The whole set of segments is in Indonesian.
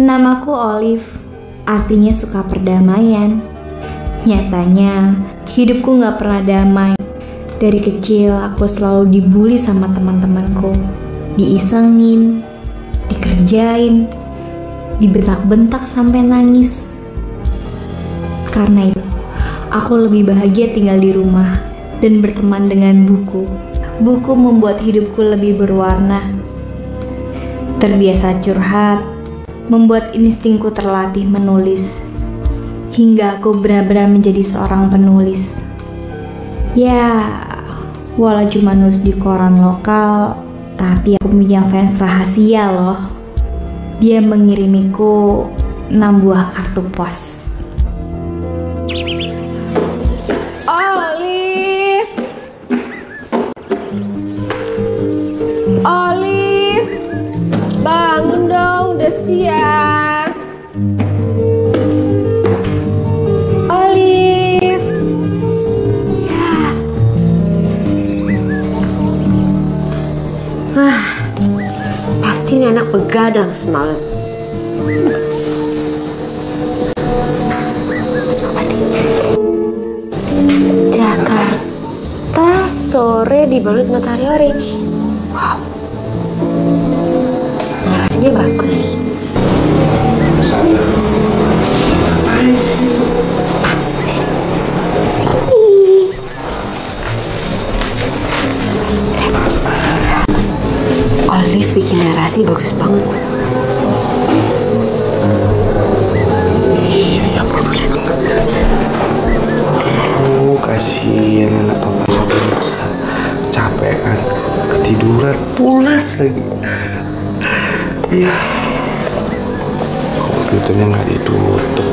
Namaku Olive, artinya suka perdamaian. Nyatanya, hidupku gak pernah damai. Dari kecil, aku selalu dibully sama teman-temanku. Diisengin, dikerjain, dibentak-bentak sampai nangis. Karena itu, aku lebih bahagia tinggal di rumah dan berteman dengan buku. Buku membuat hidupku lebih berwarna. Terbiasa curhat, membuat instingku terlatih menulis. Hingga aku benar-benar menjadi seorang penulis. Ya, walau cuma nulis di koran lokal, tapi aku punya fans rahasia loh. Dia mengirimiku 6 buah kartu pos. Siang. Olive. Ya. Pasti ini anak begadang semalam. Jakarta sore dibalut matahari orange. Wow. Narasinya bagus. Olive bikin narasi bagus banget. Iya. Oh, kasihan anak papa capek kan, ketiduran, pulas lagi. Iya. Komputernya nggak ditutup.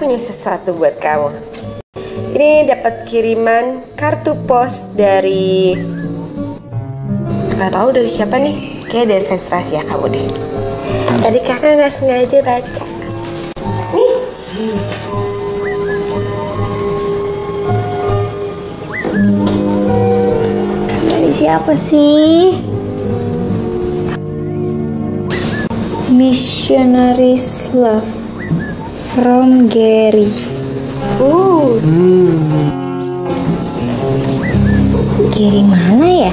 Punya sesuatu buat kamu. Ini dapat kiriman kartu pos dari nggak tahu dari siapa nih. Kayak dari fans rahasia kamu deh. Tadi kakak nggak sengaja baca. Nih. Dari siapa sih? Missionaries Love from Gary. Uh. Gary mana ya?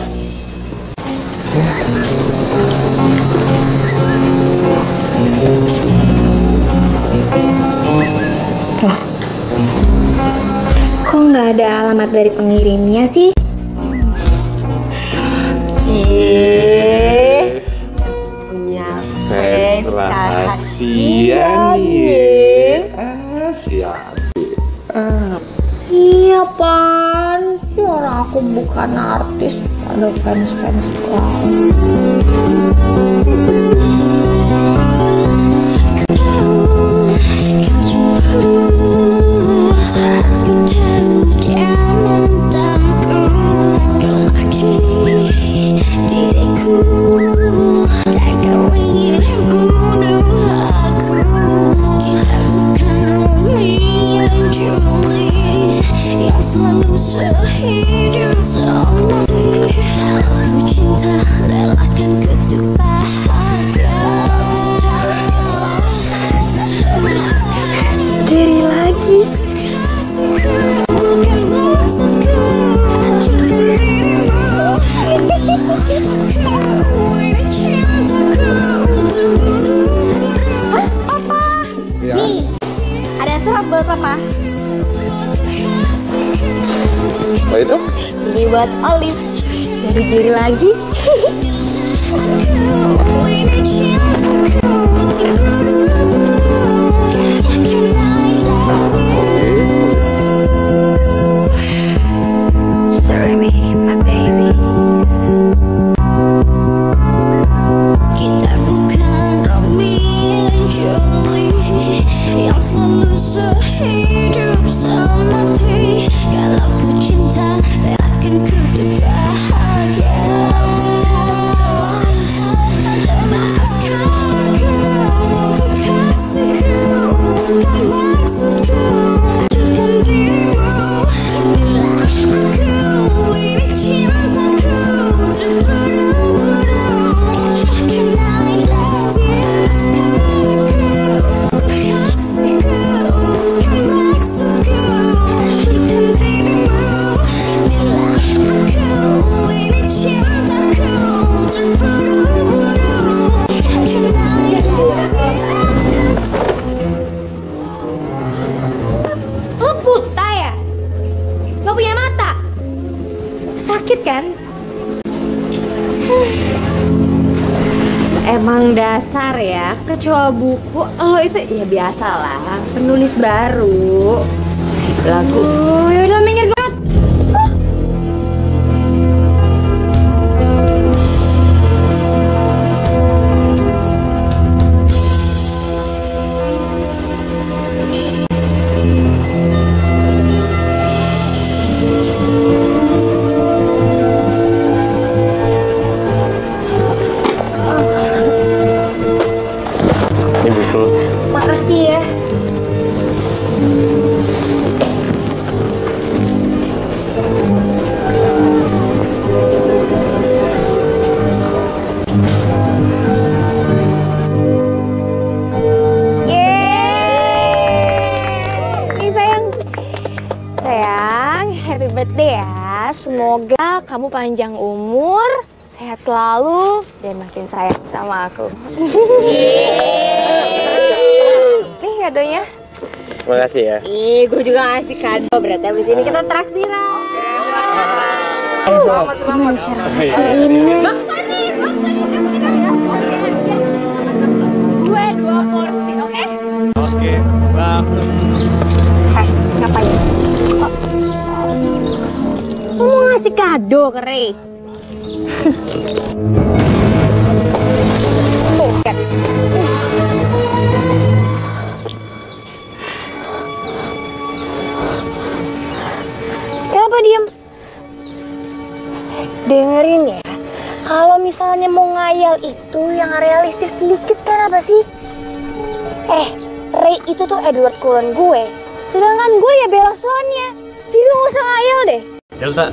Loh. Kok nggak ada alamat dari pengirimnya sih? Cie. Punya fans rahasia nih. Siap. Iya pan, suara aku bukan artis, ada fans-fans kau. Hidup sama Aku cinta relakan ketuk buat Olive. Dari diri lagi. panjang umur, sehat selalu, dan makin sayang sama aku. Nih kadonya. Terima kasih ya. Ih, gue juga ngasih kado. Berarti abis ini kita traktiran. Dua dua porsi, oke? Oke, bang. Kado ke Ray? Tuh, kan. Kenapa diem? Dengerin ya, kalau misalnya mau ngayal itu yang realistis sedikit kan apa sih? Eh, Ray itu tuh Edward Cullen gue. Sedangkan gue ya Bella Swan-nya. Jadi lo gak usah ngayal deh. Delta.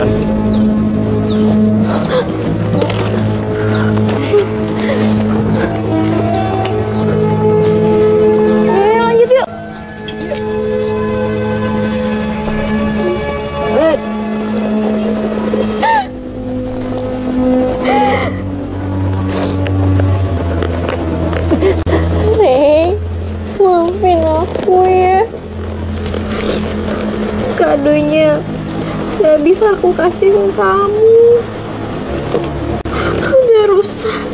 Apaan aku kasih ke kamu. Udah rusak.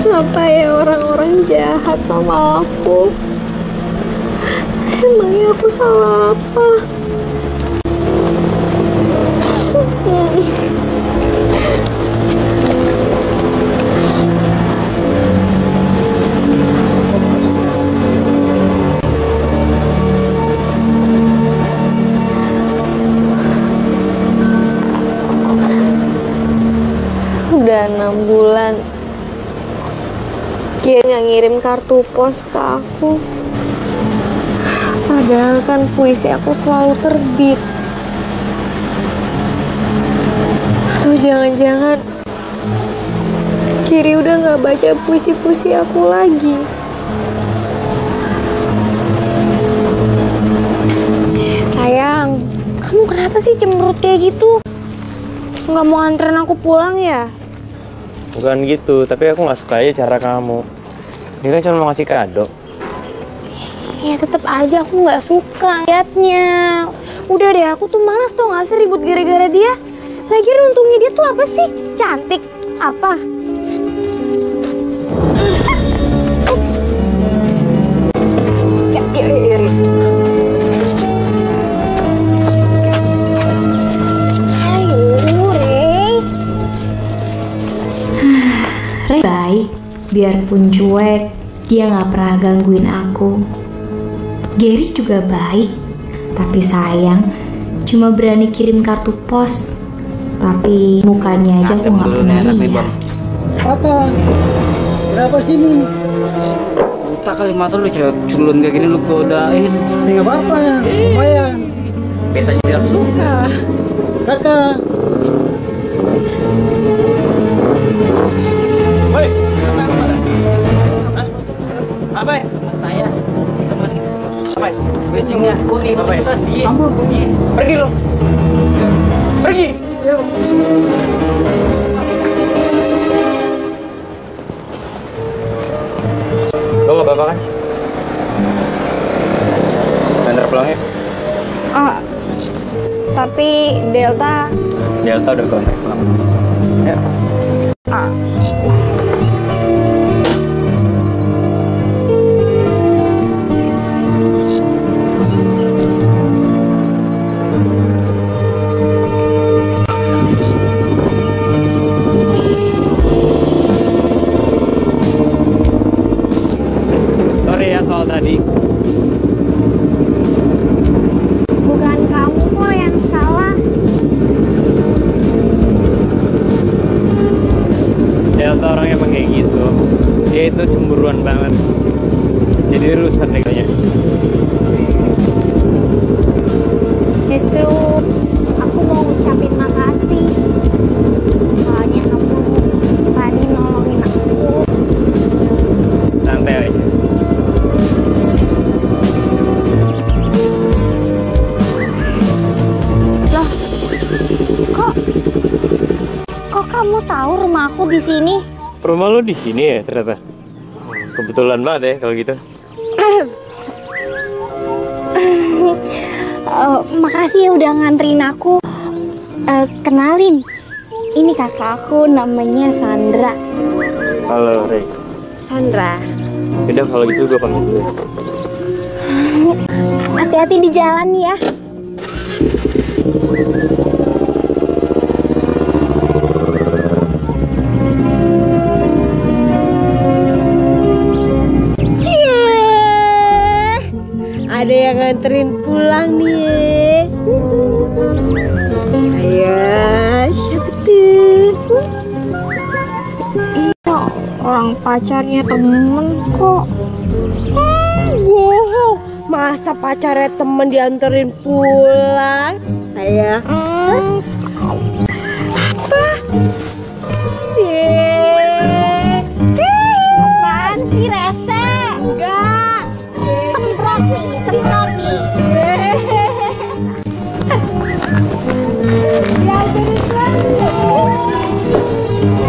Kenapa ya orang-orang jahat sama aku? Emangnya aku salah apa? Ngirim kartu pos ke aku. Padahal kan puisi aku selalu terbit. Atau jangan-jangan Kiri udah nggak baca puisi-puisi aku lagi. Sayang, kamu kenapa sih cemberut kayak gitu? Nggak mau anterin aku pulang ya? Bukan gitu, tapi aku nggak suka aja cara kamu. Dia kan cuma mau ngasih kado. Ya tetep aja aku nggak suka liatnya. Udah deh, aku tuh malas tuh nggak sih ribut gara-gara dia. Lagian untungnya dia tuh apa sih? Cantik. Apa? Biarpun cuek, dia nggak pernah gangguin aku. Gary juga baik, tapi sayang cuma berani kirim kartu pos. Tapi mukanya aja aku nggak pernah lihat. Apa? Berapa sini? Buta kali mata lu cewek culun kayak gini lu godain Saya nggak apa-apa ya, lumayan. Beta tidak suka Kakak, Woi Apa ya? Saya teman Apa ya? Bridgingnya Apa ya? Dia Dia Pergi lu Pergi Lo nggak apa-apa kan? Antar pulang ya? Ah, Delta. Delta udah kontak lama. Ya. Sorry Lu di sini ya ternyata. Kebetulan banget ya kalau gitu. Eh, makasih ya udah nganterin aku. Eh, kenalin, ini kakak aku namanya Sandra. Halo, Rey. Sandra. Udah kalau gitu gue pamit dulu. Hati-hati di jalan ya. Orang pacarnya temen kok. Hmm, bohong. Masa pacarnya temen dianterin pulang? Saya. Apa? Cie. Apaan sih rese? Enggak. Semprot nih, semprot nih.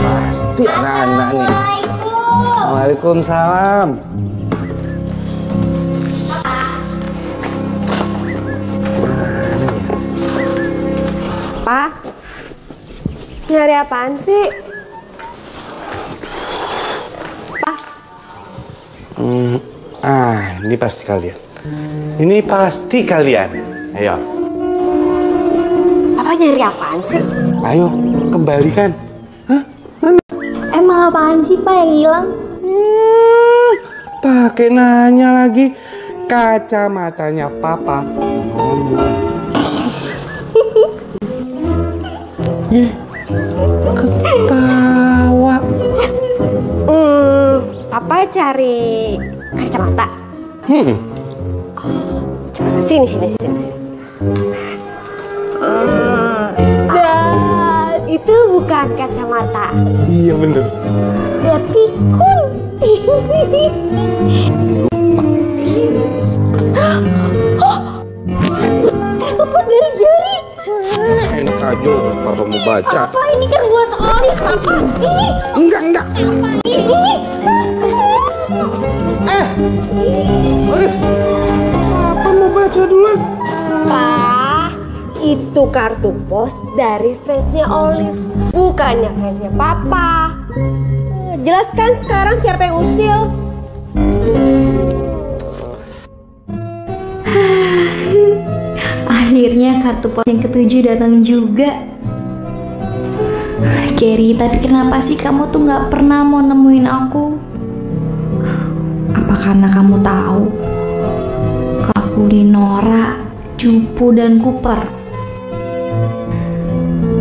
Pasti anak-anak nih. Waalaikumsalam. Pak, nyari apaan sih? Hmm, ah, ini pasti kalian. Ini pasti kalian. Ayo, Apa nyari apaan sih? ayo kembalikan. Emang apaan sih Pak yang hilang? Hmm, pakai nanya lagi kacamatanya papa. Ketawa. Hmm, Papa cari kacamata. Hmm, Coba sini sini sini sini. Itu bukan kacamata. iya bener. Ya pikun. Kartu pos dari Gary. Enak aja, papa mau baca. Apa ini kan buat Olive Papa? Enggak, enggak. Eh, Olive, papa mau baca duluan. Pak, itu kartu pos dari fansnya Olive, bukannya fansnya Papa. Jelaskan sekarang siapa yang usil? Akhirnya kartu pos yang ketujuh datang juga. Gary, tapi kenapa sih kamu tuh nggak pernah mau nemuin aku? Apa karena kamu tahu aku ini Nora, cupu dan kuper?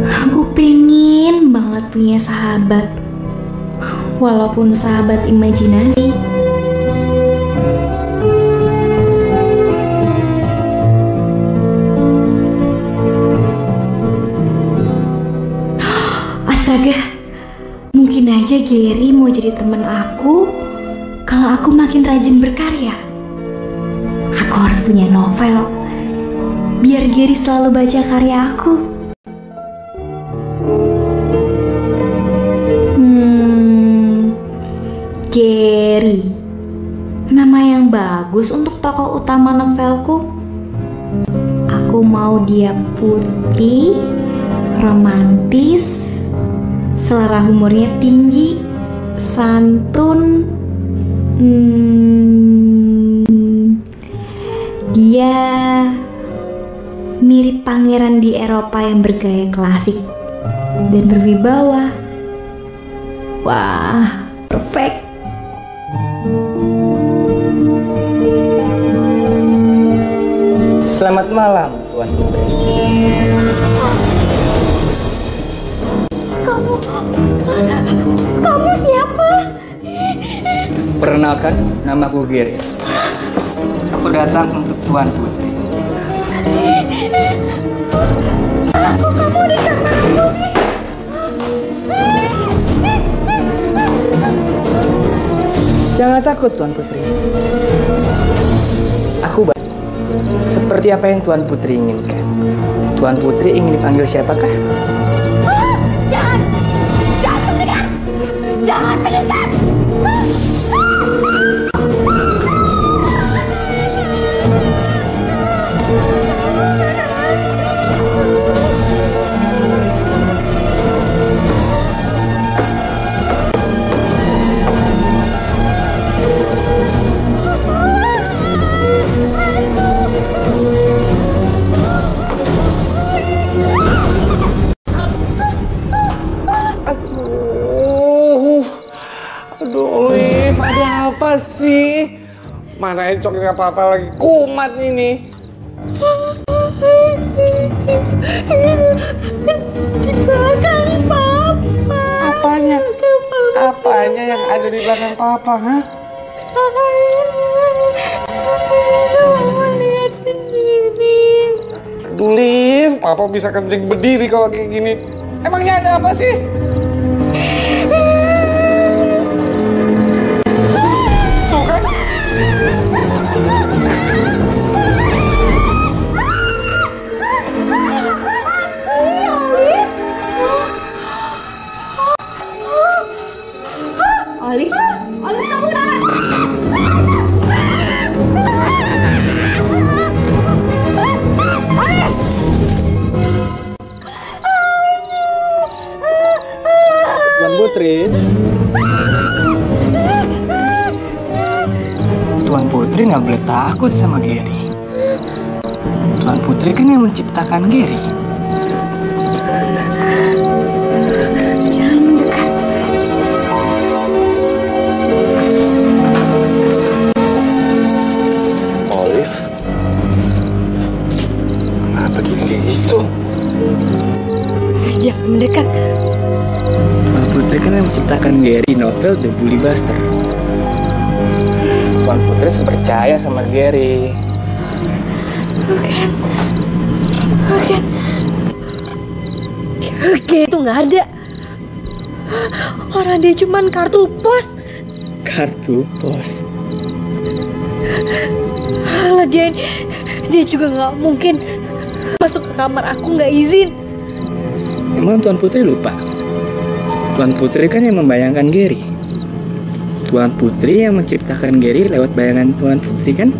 Aku pengen banget punya sahabat, walaupun sahabat imajinasi. Astaga, mungkin aja Gary mau jadi teman aku kalau aku makin rajin berkarya. Aku harus punya novel, biar Gary selalu baca karya aku. Bagus untuk tokoh utama novelku. Aku mau dia putih, romantis, selera humornya tinggi, santun. Hmm, dia mirip pangeran di Eropa yang bergaya klasik dan berwibawa. Wah, Selamat malam, Tuan Putri. Kamu, kamu siapa? Perkenalkan, nama aku Giri. Aku datang untuk Tuan Putri. Kok kamu di kamarku sih? Jangan takut, Tuan Putri. Seperti apa yang Tuan Putri inginkan. Tuan Putri ingin dipanggil siapakah? Jangan, jangan mendekat, jangan mendekat. Encoknya apa-apa lagi kumat ini. Di belakang papa. Apanya? Apanya yang ada di belakang papa. Aduh, Liv, papa bisa kencing berdiri kalau kayak gini. Emangnya ada apa sih? Putri. Tuan Putri nggak boleh takut sama Gary. Tuan Putri kan yang menciptakan Gary. Olive, kenapa gini kayak gitu? Jangan mendekat. Putri kan yang menciptakan Gary novel The Bully Buster. Tuan Putri percaya sama Gary. Oke, itu nggak ada. Orang dia cuman kartu pos. Kartu pos. Lagian dia juga nggak mungkin masuk ke kamar aku nggak izin. Emang Tuan Putri lupa? Tuan Putri kan yang membayangkan Gary. Tuan Putri yang menciptakan Gary lewat bayangan Tuan Putri kan?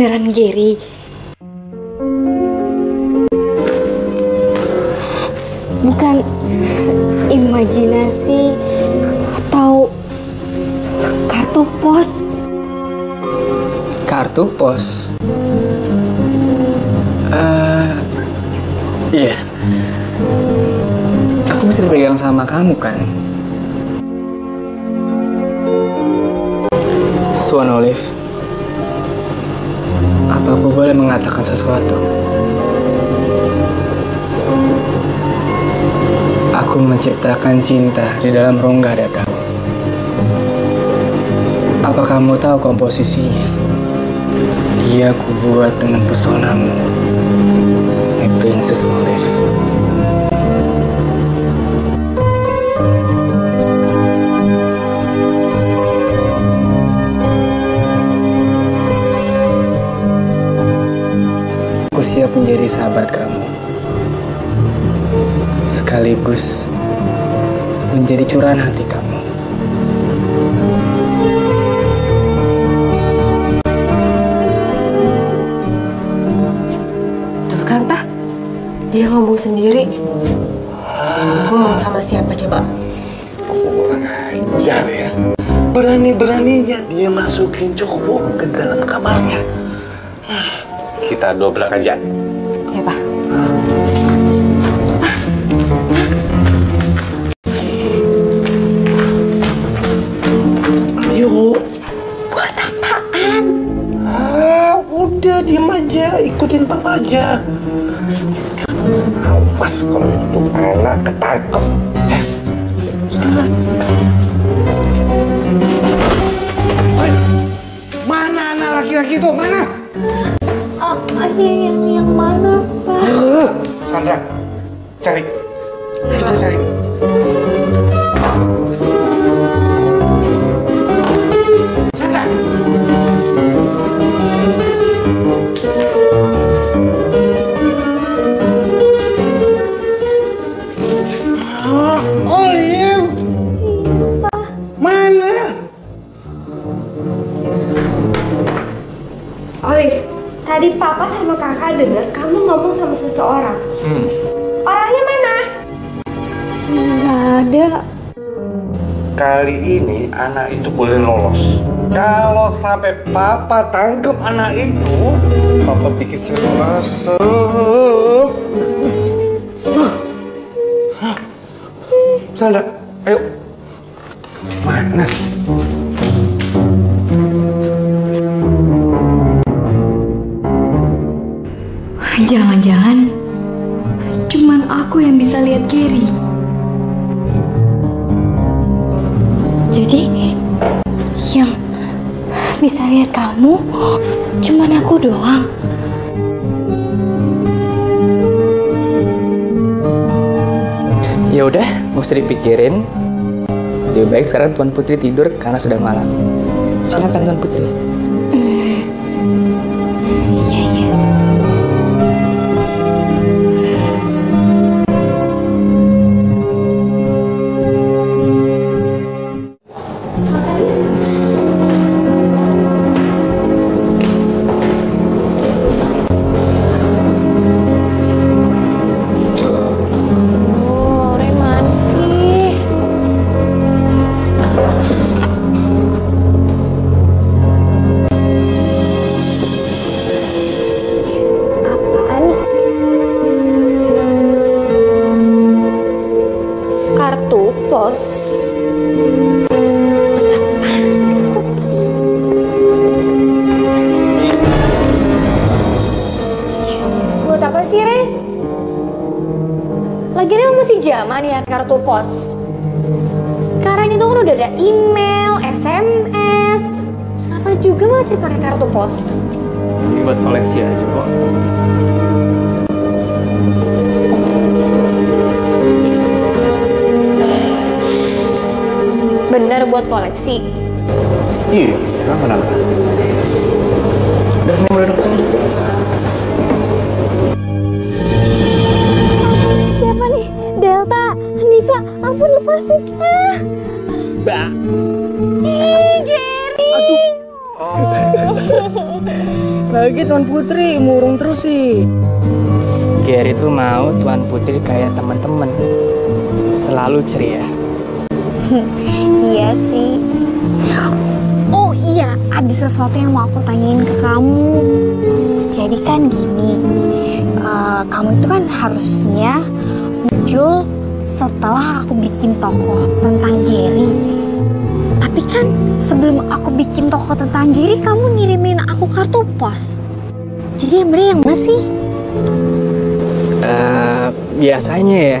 Beneran Gary? Bukan imajinasi atau kartu pos? Kartu pos. Eh, iya. Aku bisa dipegang sama kamu kan? Swan Olive, mengatakan sesuatu? Aku menciptakan cinta di dalam rongga dadamu. Apa kamu tahu komposisinya? Ia ku buat dengan pesonamu, my princess Olive. Siap menjadi sahabat kamu. Sekaligus menjadi curahan hati kamu. Tuh kan Pak, dia ngomong sendiri. Ngomong sama siapa coba? Kurang ajar ya. Berani-beraninya dia masukin cowok ke dalam kamarnya. Kita dobrak aja. Ya Pak. Ayo. Buat apaan? Ah, udah diem aja, ikutin papa aja. Awas kalau itu anak ketangkep. Eh. Ayo. Mana anak laki-laki itu? Mana? Apa tadi papa sama kakak dengar kamu ngomong sama seseorang. Orangnya mana? Nggak ada. Kali ini anak itu boleh lolos. Kalau sampai papa tangkap anak itu, papa bikin suruh masuk. Sandra, ayo. Mana? Kamu cuman aku doang. Ya udah, usah dipikirin. Lebih baik sekarang Tuan Putri tidur karena sudah malam. Silakan Tuan Putri. Lagi Tuan Putri murung terus sih. Gary tuh mau Tuan Putri kayak teman-teman. Selalu ceria. Iya sih. Oh iya, ada sesuatu yang mau aku tanyain ke kamu. Jadi kan gini, eh, kamu itu kan harusnya muncul setelah aku bikin tokoh tentang Gary. Tapi kan sebelum aku bikin toko tentang Giri, kamu ngirimin aku kartu pos. Jadi yang bener yang mana sih? Eh, biasanya ya,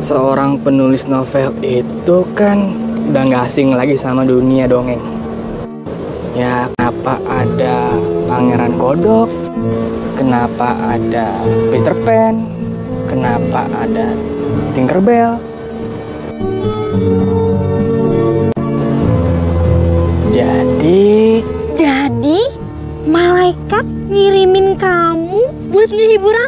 seorang penulis novel itu kan udah nggak asing lagi sama dunia dongeng. Ya, kenapa ada Pangeran Kodok? Kenapa ada Peter Pan? Kenapa ada Tinkerbell? Buat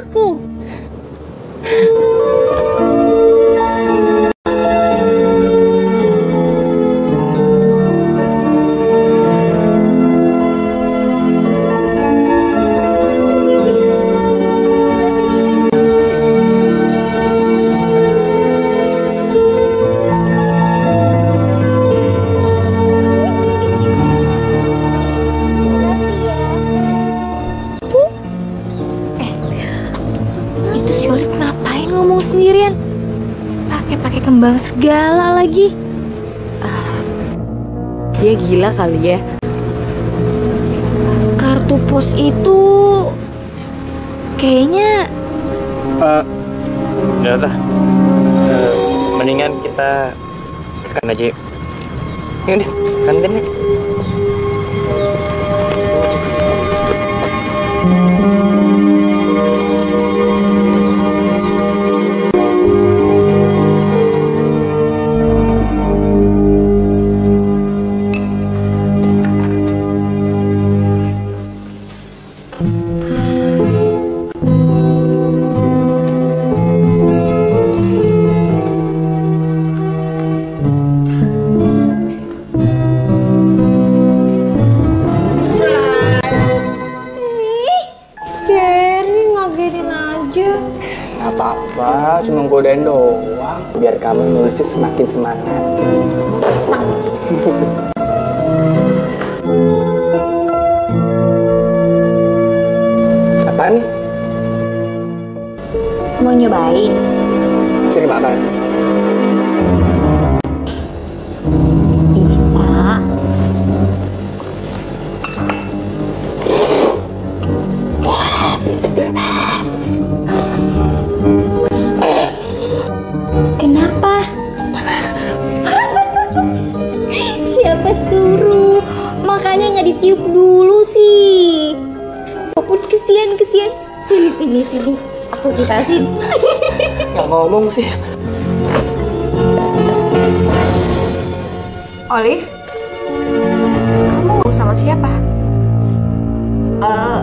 kali ya. Kartu pos itu kayaknya Eh, udah lah. Eh, mendingan kita ke aja yuk. Apa-apa, cuma godain doang. Biar kamu nulisnya semakin semangat. Apa nih? Mau nyobain? Sini makan. Ditiup dulu sih. Walaupun kesian kesian. Sini sini sini. Aku kipasin. Nggak ngomong sih. Olive, kamu mau sama siapa? Eh,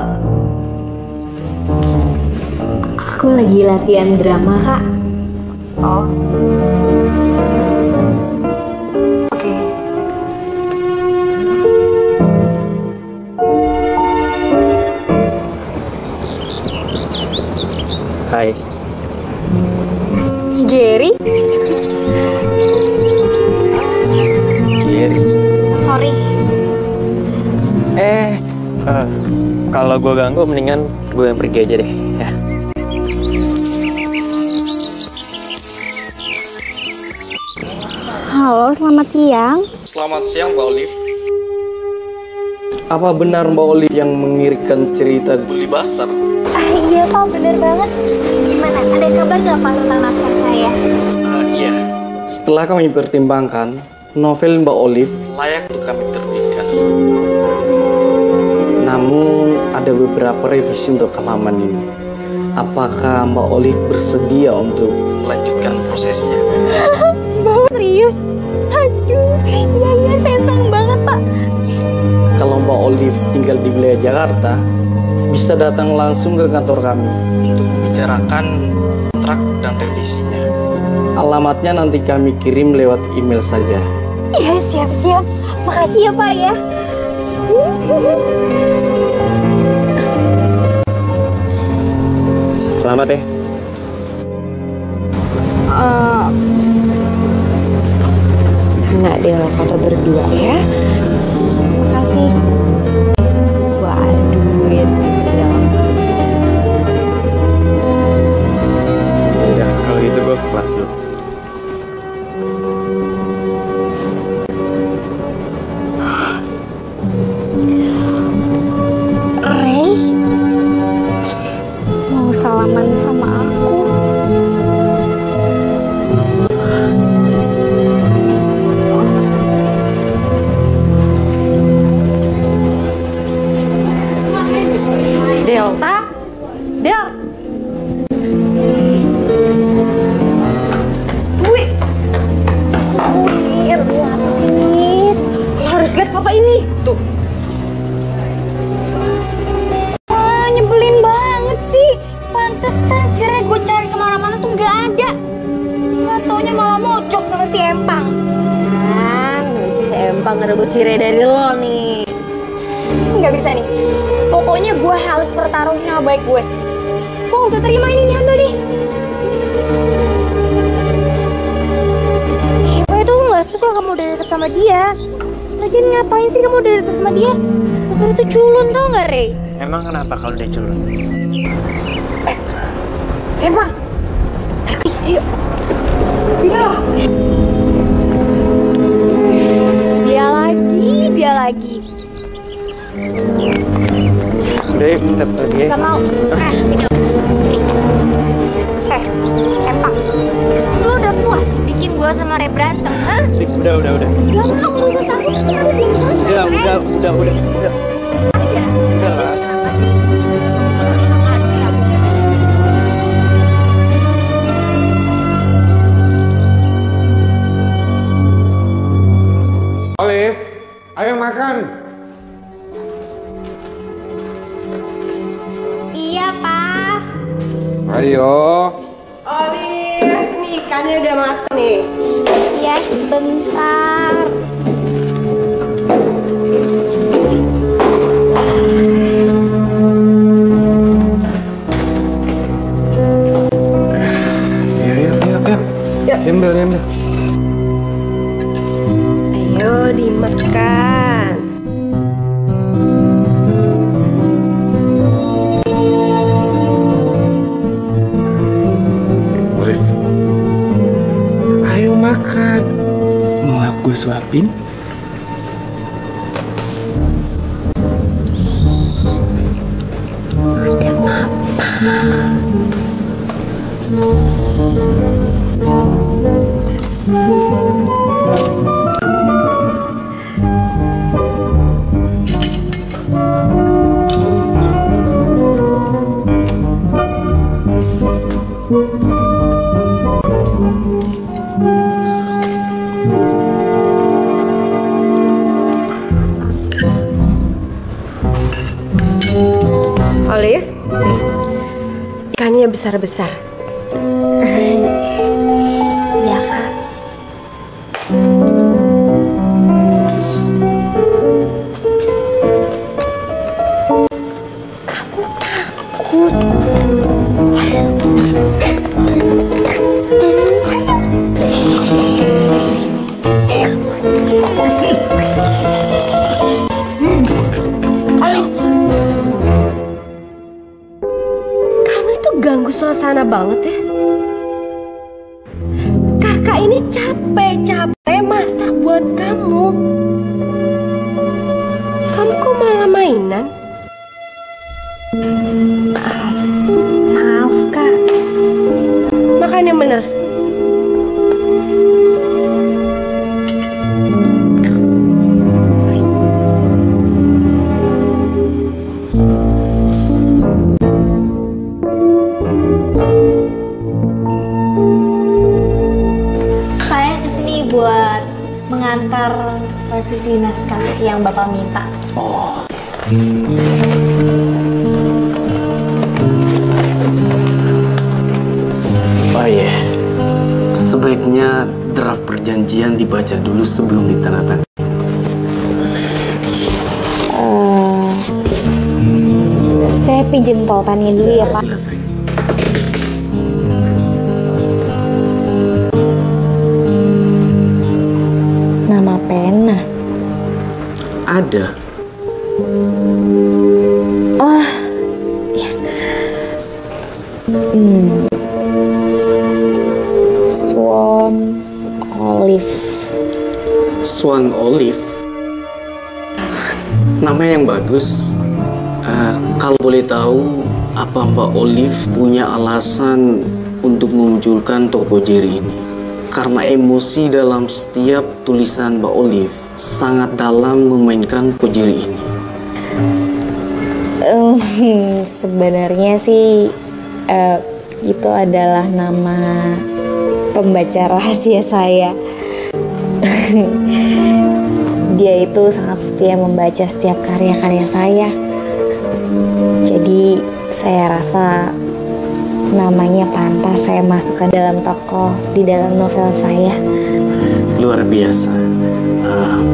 Aku lagi latihan drama, Kak. Oh. Hai. Gary? Jerry. Sorry. Eh, eh, kalau gue ganggu mendingan gue yang pergi aja deh. Ya. Halo, selamat siang. Selamat siang Mbak Olive. Apa benar Mbak Olive yang mengirimkan cerita Bully Bastard? Ah, iya Pak, bener banget. Gimana? Ada kabar nggak Pak tentang naskah saya? iya. Setelah kami pertimbangkan, novel Mbak Olive layak untuk kami terbitkan. Namun ada beberapa revisi untuk halaman ini. Apakah Mbak Olive bersedia untuk melanjutkan prosesnya? Bapak serius? Olive tinggal di wilayah Jakarta, bisa datang langsung ke kantor kami untuk membicarakan kontrak dan revisinya. Alamatnya nanti kami kirim lewat email saja. Iya siap siap. Makasih ya Pak ya. Selamat ya. Eh, nggak deh foto berdua ya. apagaron el hecho. Nyembel, nyembel. Ayo dimakan. Arif. Ayo makan. Mau aku suapin? besar. ada. Oh, ya. Hmm. Swan Olive. Swan Olive. Nama yang bagus. Uh, kalau boleh tahu, apa Mbak Olive punya alasan untuk memunculkan toko Jerry ini? Karena emosi dalam setiap tulisan Mbak Olive sangat dalam memainkan kujiri ini? Um, sebenarnya sih uh, itu adalah nama pembaca rahasia saya. Dia itu sangat setia membaca setiap karya-karya saya. Jadi saya rasa namanya pantas saya masukkan dalam tokoh di dalam novel saya. Luar biasa.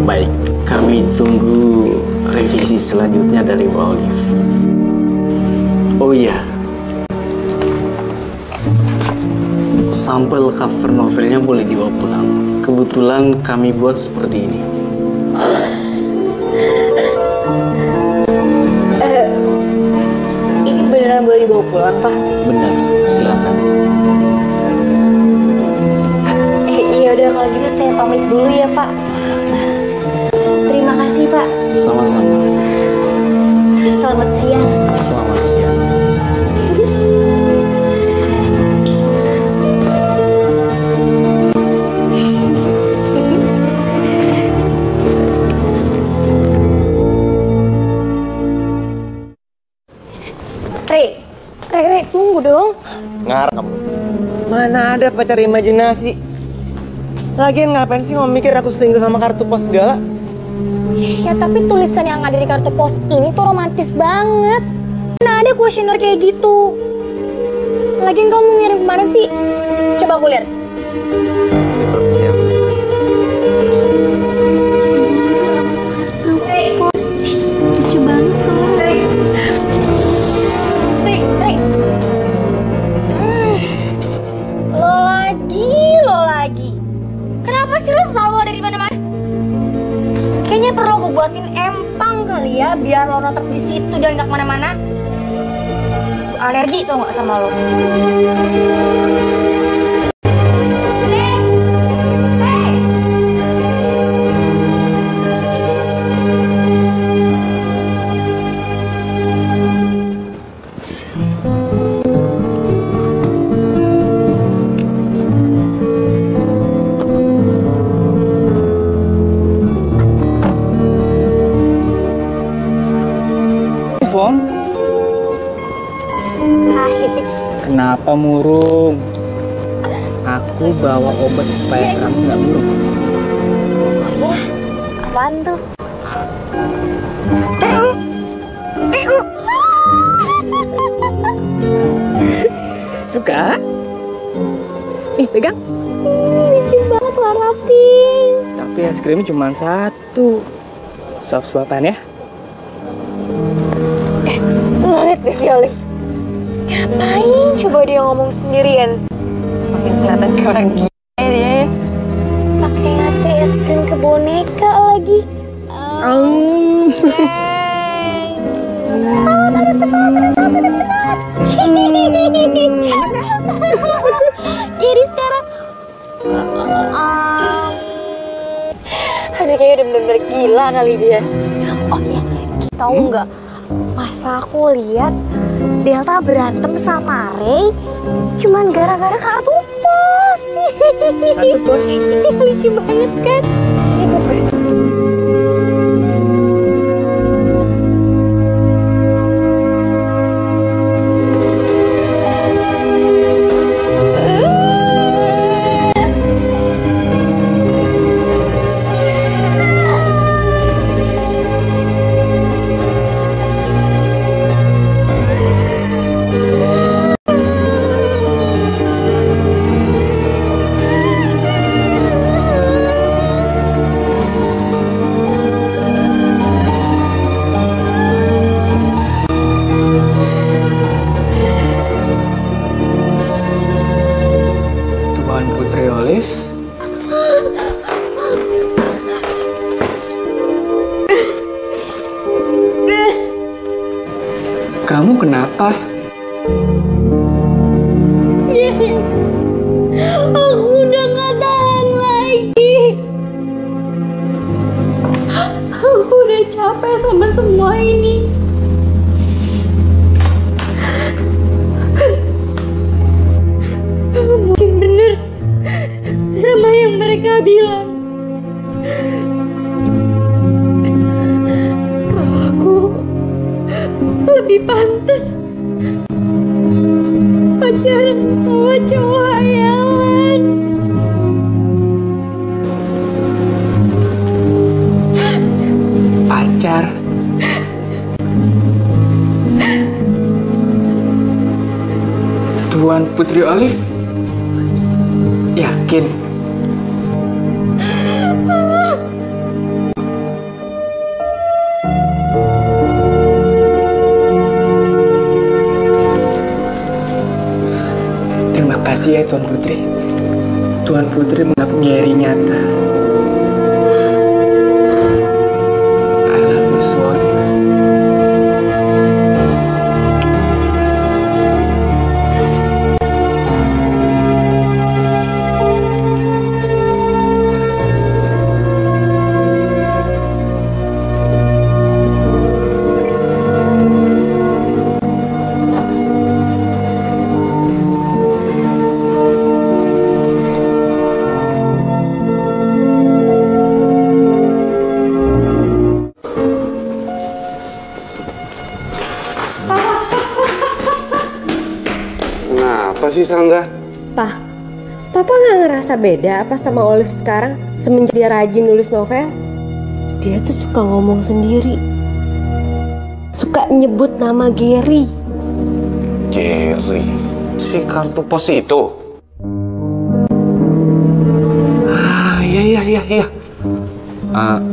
Baik, kami tunggu revisi selanjutnya dari Pak Olive. Oh iya, sampel cover novelnya boleh dibawa pulang. Kebetulan kami buat seperti ini. ini ini beneran boleh dibawa pulang, Pak? Benar, silakan. Eh, iya udah kalau gitu saya pamit dulu ya, Pak. Sama-sama. Selamat siang. Selamat siang. Re, Re, Re, tunggu dong. Ngarang kamu. Mana ada pacar imajinasi? Lagian ngapain sih kamu mikir aku selingkuh sama kartu pos segala? Ya tapi tulisan yang ada di kartu pos ini tuh romantis banget. Mana ada kuesioner kayak gitu. Lagian kamu mau ngirim ke mana sih? Coba aku lihat. Perlu gue buatin empang kali ya, biar lo nonton di situ dan gak ke mana-mana. Alergi tau gak sama lo? Kenapa murung? Aku bawa obat supaya kamu nggak murung. Ya, apaan tuh? Suka? Nih, pegang. Lucu banget warna pink. Tapi es krimnya cuma satu. Suap-suapan ya. Dia ngomong sendirian? Semakin kelihatan kayak orang gila ya dia ya. Pakai ngasih es krim ke boneka lagi. Pesawat, ada pesawat, ada pesawat, ada pesawat. Jadi sekarang Aduh kayaknya udah bener-bener gila kali dia Oh iya, tahu nggak Masa aku lihat Delta berantem sama Ray Cuman gara-gara kartu pos Kartu pos? Lucu banget kan Kamu kenapa? Aku udah gak tahan lagi. Aku udah capek sama semua ini. Mungkin bener sama yang mereka bilang. Pantas pacaran sama cowok hayalan. Pacar. Tuan Putri Olive. Tuan ngerasa beda apa sama Olive sekarang semenjak dia rajin nulis novel? Dia tuh suka ngomong sendiri. Suka nyebut nama Gary. Jerry. Si kartu pos itu. Ah, iya iya iya iya. Ah,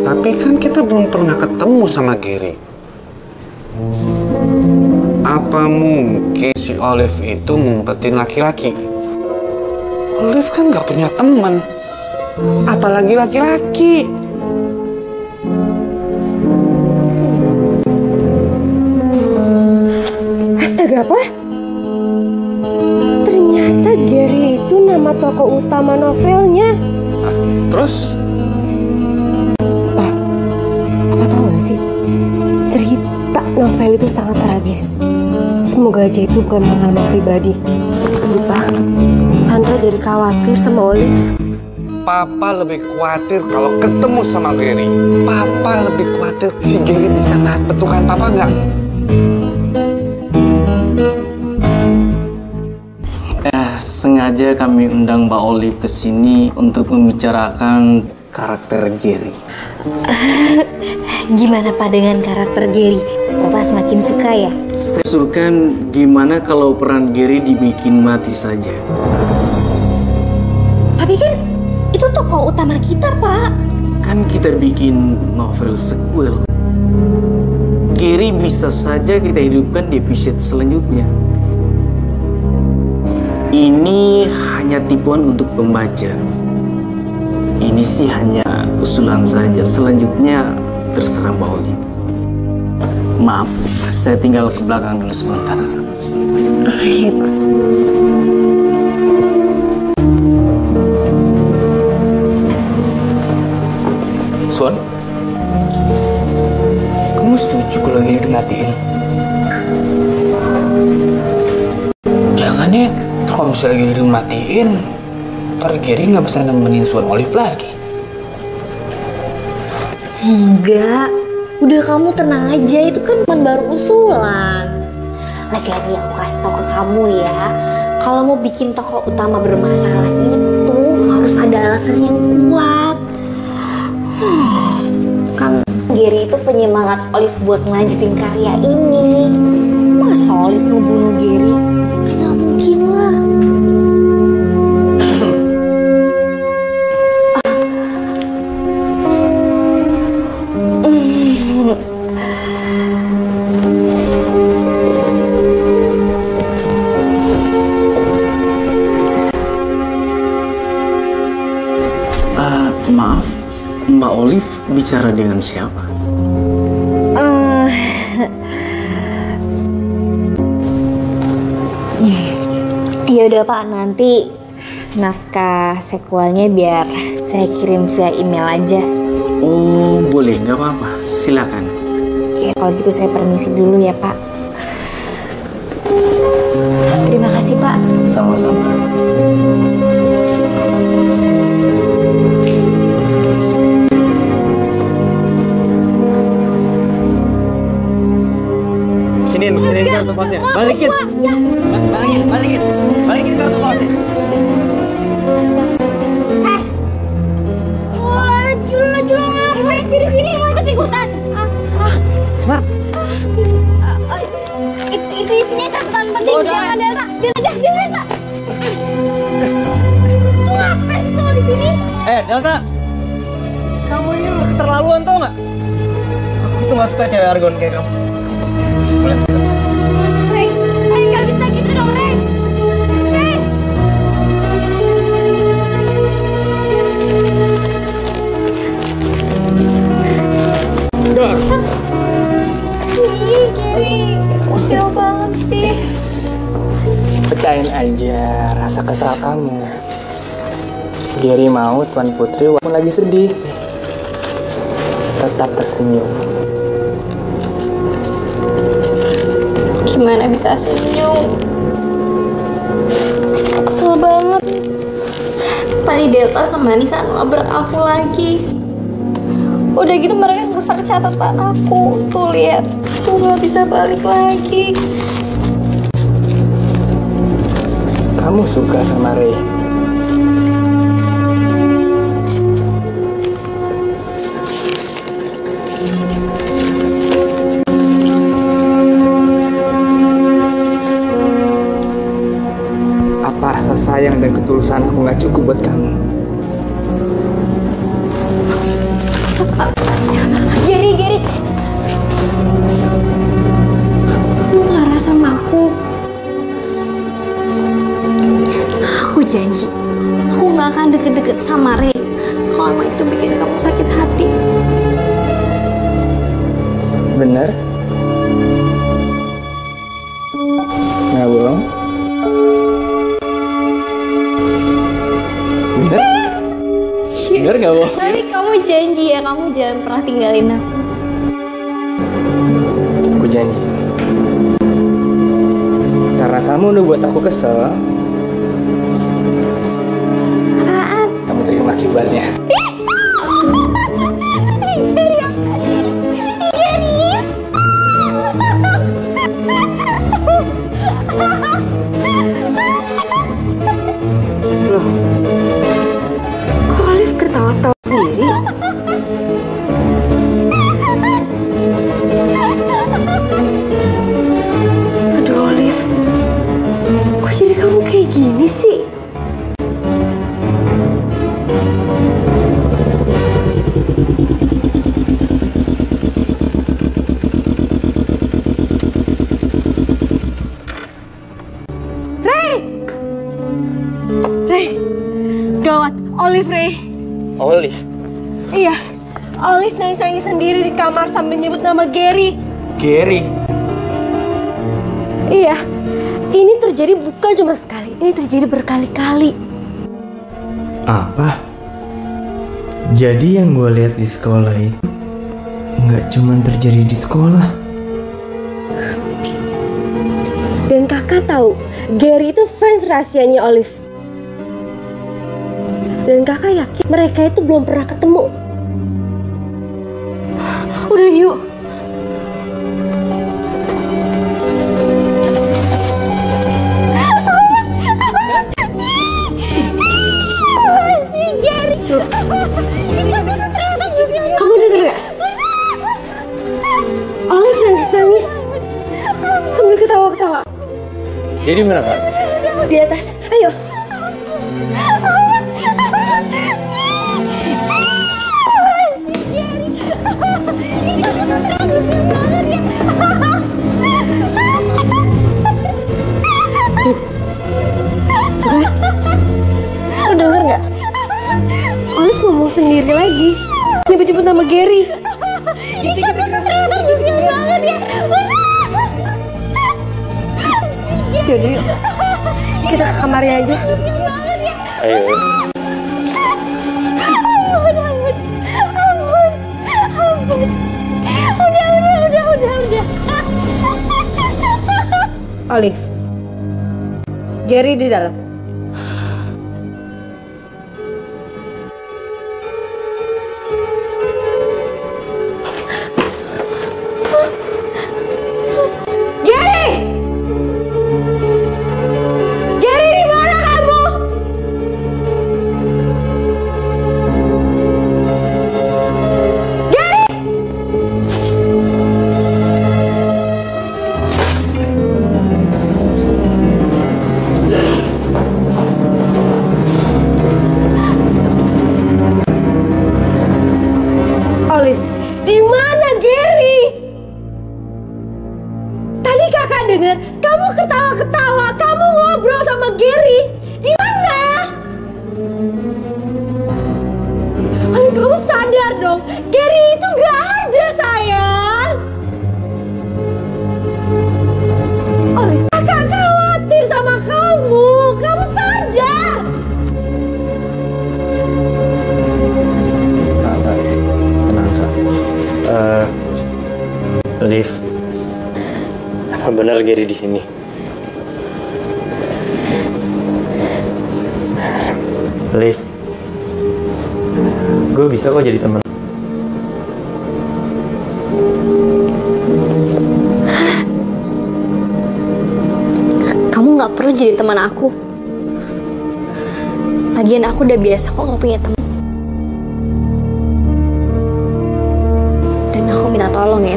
tapi kan kita belum pernah ketemu sama Gary. Apa mungkin si Olive itu ngumpetin laki-laki? Olive kan nggak punya teman. Apalagi laki-laki. Astaga apa? Ternyata Gary itu nama tokoh utama novelnya. Ah, terus? Apa tahu gak sih? Cerita novel itu sangat tragis. Semoga aja itu bukan pengalaman pribadi. Lupa, jadi khawatir sama Olive. Papa lebih khawatir kalau ketemu sama Gary. Papa lebih khawatir si Gary bisa nahan petungan Papa nggak? Eh, sengaja kami undang Mbak Olive ke sini untuk membicarakan karakter Jerry. Gimana Pak dengan karakter Gary? Bapak semakin suka ya? Saya usulkan gimana kalau peran Gary dibikin mati saja. Tapi kan itu tokoh utama kita Pak. Kan kita bikin novel sequel. Gary bisa saja kita hidupkan di episode selanjutnya. Ini hanya tipuan untuk pembaca. Ini sih hanya usulan saja. Selanjutnya terserah Mbak Oli. Maaf, saya tinggal ke belakang dulu sebentar. Iya kalau ini dimatiin? Jangan ya, kalau misalnya gini dimatiin, ntar Gary nggak bisa nemenin Swan Olive lagi. Enggak, udah kamu tenang aja, itu kan cuma baru usulan. Lagian nih aku kasih tau ke kamu ya, kalau mau bikin tokoh utama bermasalah itu harus ada alasan yang kuat. Gary itu penyemangat Olive buat ngelanjutin karya ini. Masa Olive mau bunuh Gary? Kan mungkin lah. Ah, maaf, Mbak Olive bicara dengan siapa? Ya udah Pak, nanti naskah sequelnya biar saya kirim via email aja. Oh, boleh, nggak apa-apa. Silakan. Ya kalau gitu saya permisi dulu ya Pak. Terima kasih Pak. Sama-sama. Balikin. Ba- Balikin, balikin. Balikin Eh, Delta. Kamu ini udah keterlaluan tau nggak? Aku tuh nggak suka cewek argon kayak kamu. Boleh bisa gitu dong, Rey. Rey. enggak Ih, Gary, usil banget sih aja rasa kesal kamu. Gary mau Tuan Putri walaupun lagi sedih tetap tersenyum. Gimana bisa senyum? Kesel banget. Tadi Delta sama Nisa ngelabrak aku lagi. Udah gitu mereka rusak catatan aku. Tuh lihat, aku nggak bisa balik lagi. Kamu suka sama Ray? Apa rasa sayang dan ketulusan aku nggak cukup buat kamu? Bener nggak bohong? Tapi kamu janji ya, kamu jangan pernah tinggalin aku. Aku janji. Karena kamu udah buat aku kesel, Apaan? kamu terima akibatnya. Nama Gary. Gary, Iya, ini terjadi bukan cuma sekali, ini terjadi berkali-kali. Apa? Jadi yang gue lihat di sekolah itu nggak cuma terjadi di sekolah. Dan kakak tahu, Gary itu fans rahasianya Olive. Dan kakak yakin mereka itu belum pernah ketemu. Udah yuk. Jadi Olive. Gary di dalam.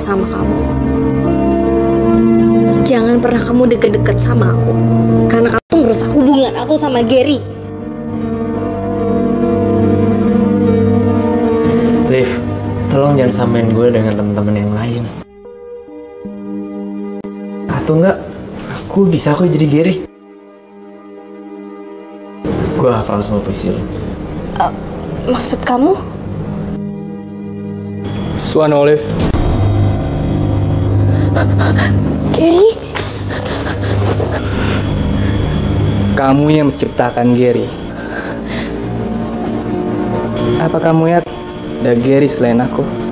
Sama kamu. Jangan pernah kamu deket-deket sama aku. Karena kamu tuh ngerusak hubungan aku sama Gary. Liv, tolong jangan samain gue dengan teman-teman yang lain. Atau enggak, aku bisa kok jadi Gary. Gue hafal semua puisi lo. Maksud kamu? Swan Olive, Gary? kamu yang menciptakan Gary. Apa kamu ya ada Gary selain aku?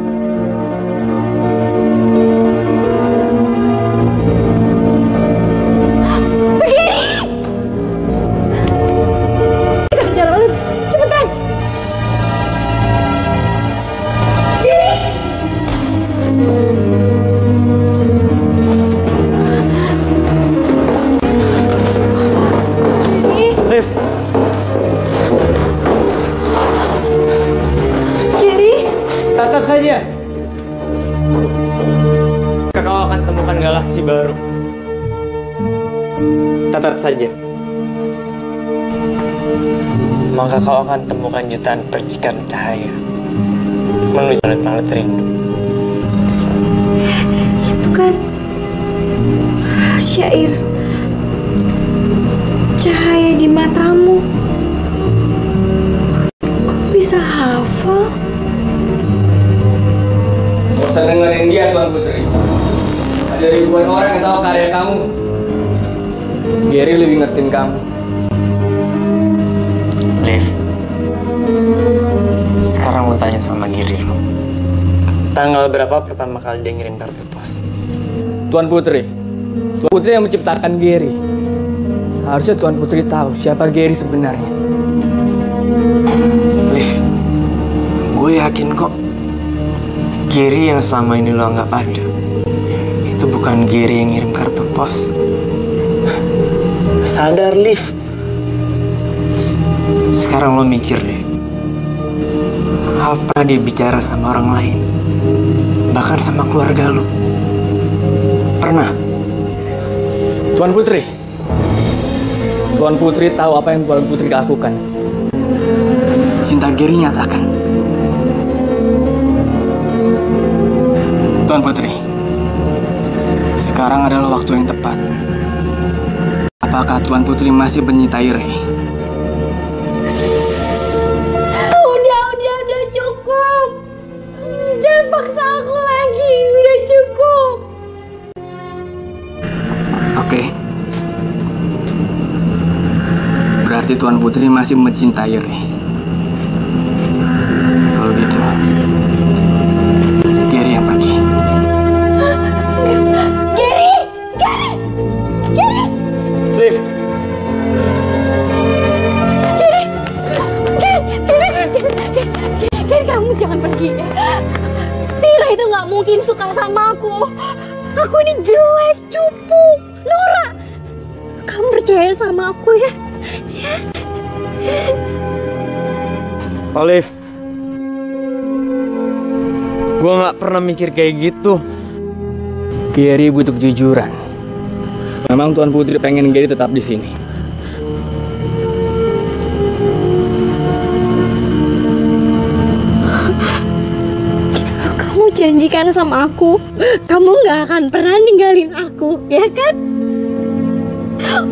Saja. Maka kau akan temukan jutaan percikan cahaya menuju planet-planet rindu. Itu kan syair cahaya di matamu. Kok bisa hafal? Gak usah dengerin dia Tuan Putri. Ada ribuan orang yang tahu karya kamu. Gary lebih ngertiin kamu. Liv, sekarang lo tanya sama Giri lo. Tanggal berapa pertama kali dia ngirim kartu pos? Tuan Putri, Tuan Putri yang menciptakan Gary. Harusnya Tuan Putri tahu siapa Gary sebenarnya. Liv, gue yakin kok Gary yang selama ini lo anggap ada itu bukan Gary yang ngirim kartu pos. Sadar, Liv. Sekarang lo mikir deh. Apa dia bicara sama orang lain? Bahkan sama keluarga lo. Pernah? Tuan Putri, Tuan Putri tahu apa yang Tuan Putri lakukan. Cinta Gary nyatakan. Tuan Putri, sekarang adalah waktu yang tepat. Apakah Tuan Putri masih menyintai Ray? Udah, udah, udah cukup. Jangan paksa aku lagi. Udah cukup. Oke. Berarti Tuan Putri masih mencintai Ray. Olive. Gue nggak pernah mikir kayak gitu. Gary butuh kejujuran. Memang Tuan Putri pengen Gary tetap di sini. Kamu janjikan sama aku, kamu nggak akan pernah ninggalin aku, ya kan?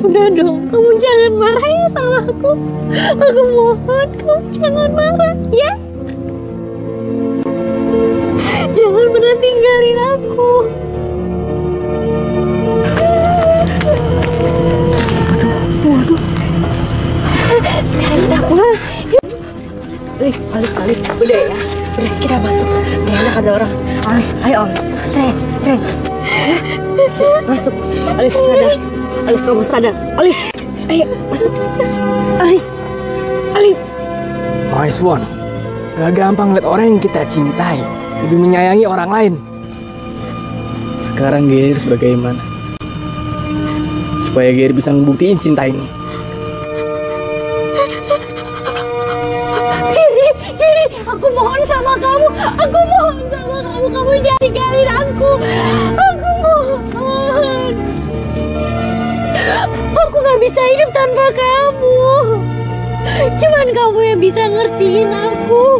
Udah dong, kamu jangan marah ya sama aku. Aku mohon, kamu jangan marah, ya? Jangan pernah tinggalin aku. Sekarang kita pulang. Alif, Alif, Alif. Udah ya. Udah, kita masuk. Gak enak ada orang. Alif, ayo Alif. Sayang, sayang. Masuk. Alif, sadar. Alif, kamu sadar. Alif, ayo masuk. Alif, Alif. My Swan, gak gampang lihat orang yang kita cintai lebih menyayangi orang lain. Sekarang Gary harus bagaimana? Supaya Gary bisa membuktiin cinta ini. Giri, Giri, aku mohon sama kamu. Aku mohon sama kamu. Kamu jangan tinggalin aku. Bisa hidup tanpa kamu. Cuman kamu yang bisa ngertiin aku.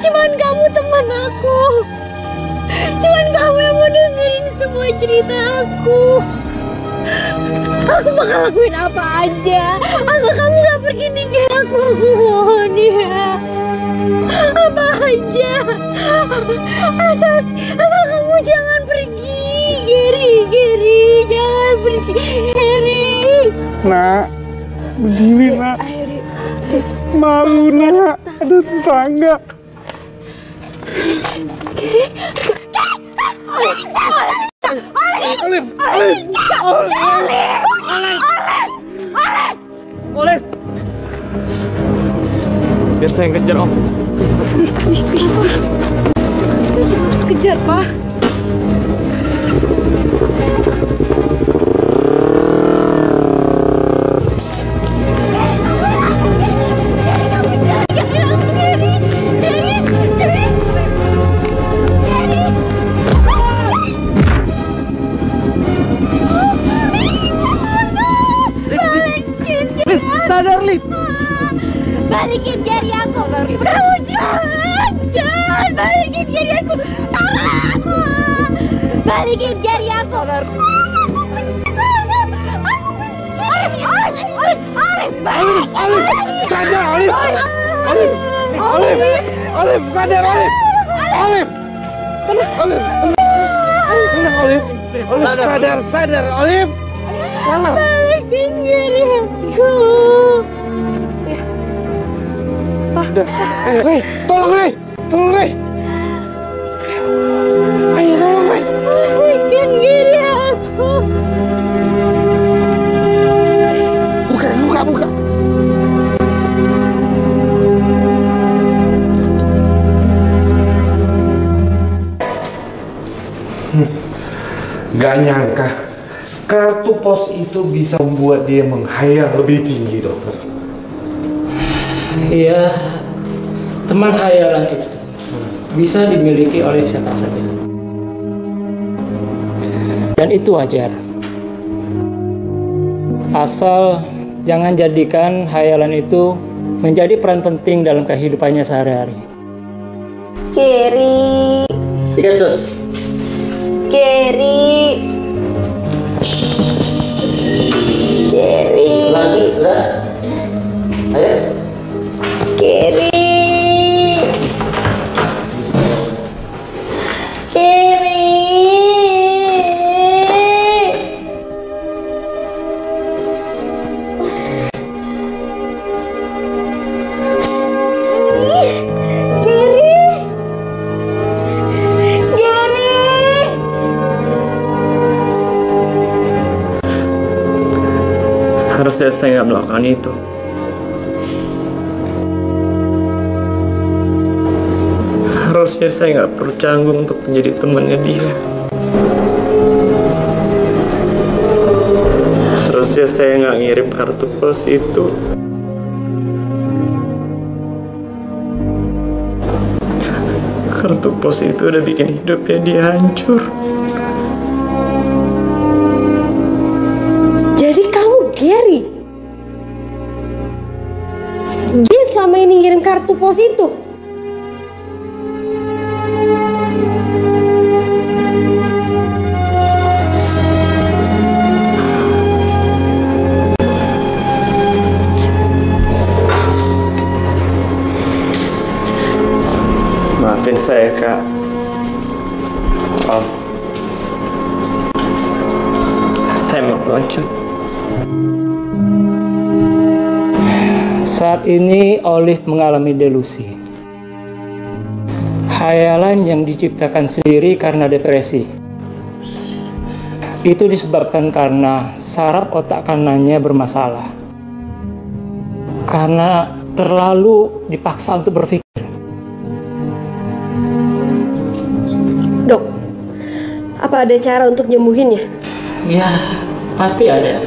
Cuman kamu teman aku. Cuman kamu yang mau dengerin semua cerita aku. Aku bakal lakuin apa aja Asal kamu gak pergi ninggalin aku Aku mohon ya Apa aja Asal Asal kamu jangan pergi Geri Geri Jangan pergi Nak, berdiri nak. Malu nak, ada tetangga. Oleh, Oleh, Oleh, Oleh. Biar saya yang kejar om. Kita cuma harus kejar pak sadar, sadar Alif. Salah. Jari aku Udah. Eh, Gak nyangka kartu pos itu bisa membuat dia menghayal lebih tinggi dokter. Iya, teman hayalan itu bisa dimiliki oleh siapa saja. Dan itu wajar. Asal jangan jadikan hayalan itu menjadi peran penting dalam kehidupannya sehari-hari. Gary, Tiga sus. Gary, Gary, Langsung sudah. Ayo. Harusnya saya nggak melakukan itu. Harusnya saya nggak perlu canggung untuk menjadi temannya dia. Harusnya saya nggak ngirim kartu pos itu. Kartu pos itu udah bikin hidupnya dia hancur. Kartu pos itu? Mengalami delusi. Hayalan yang diciptakan sendiri karena depresi. Itu disebabkan karena saraf otak kanannya bermasalah. Karena terlalu dipaksa untuk berpikir. Dok, apa ada cara untuk nyembuhinnya? Ya, pasti ada.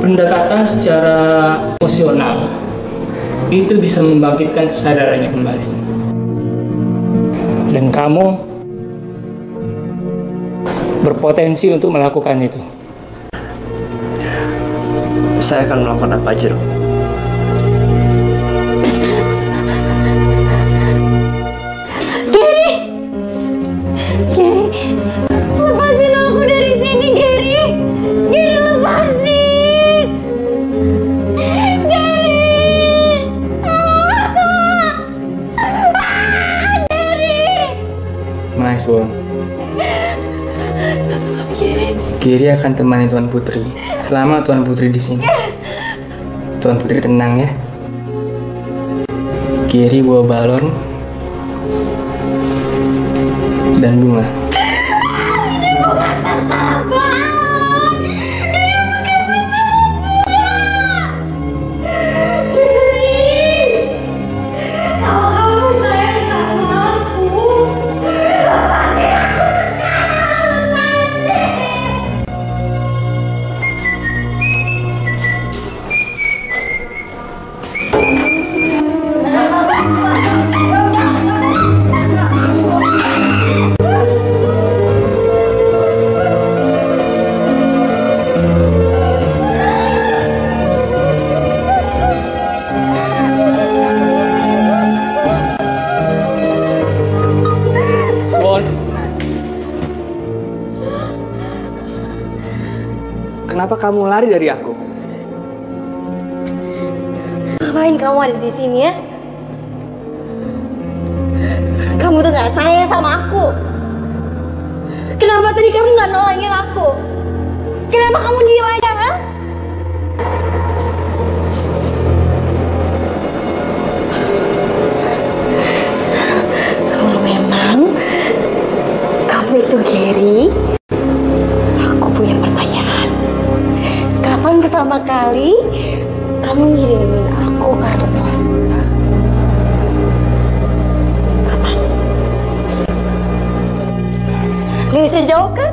Pendekatan secara emosional itu bisa membangkitkan kesadarannya kembali. Dan kamu berpotensi untuk melakukan itu. Saya akan melakukan apa aja. One. Kiri akan temani Tuan Putri selama Tuan Putri di sini. Tuan Putri tenang ya. Kiri bawa balon dan bunga. Kamu lari dari aku? Ngapain kamu ada di sini ya? Kamu tuh gak sayang sama aku. Kenapa tadi kamu gak nolongin aku? Kenapa kamu diem aja, ha? Kalau memang kamu itu Gary, Kapan pertama kali kamu ngirimin aku kartu pos? Kapan? Bisa jawab kan?